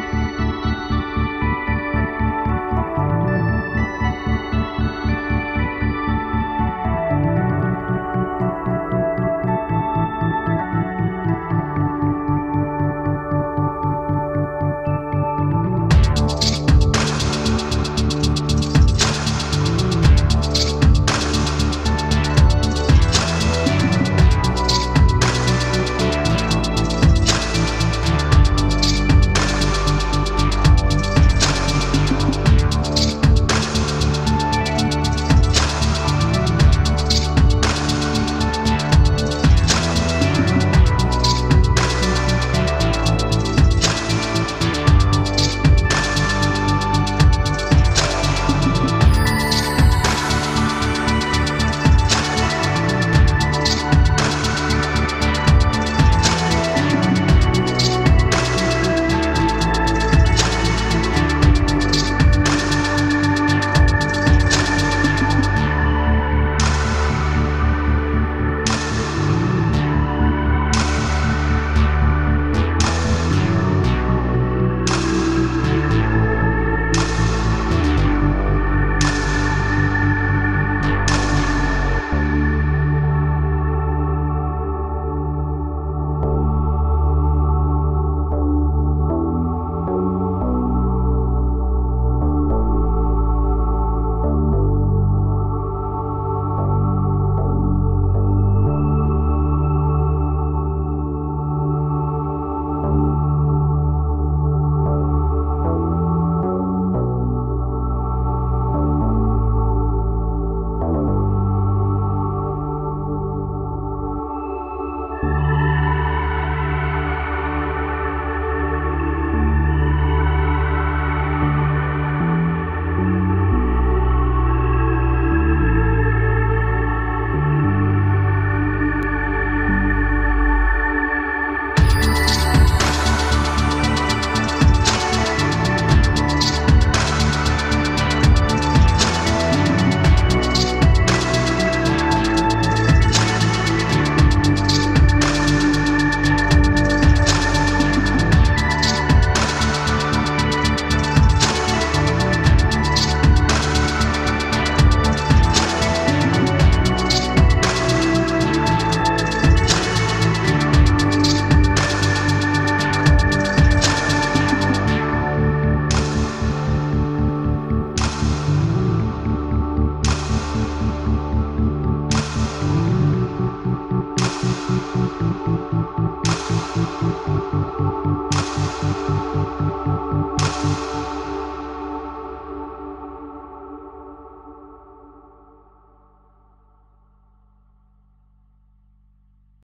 Música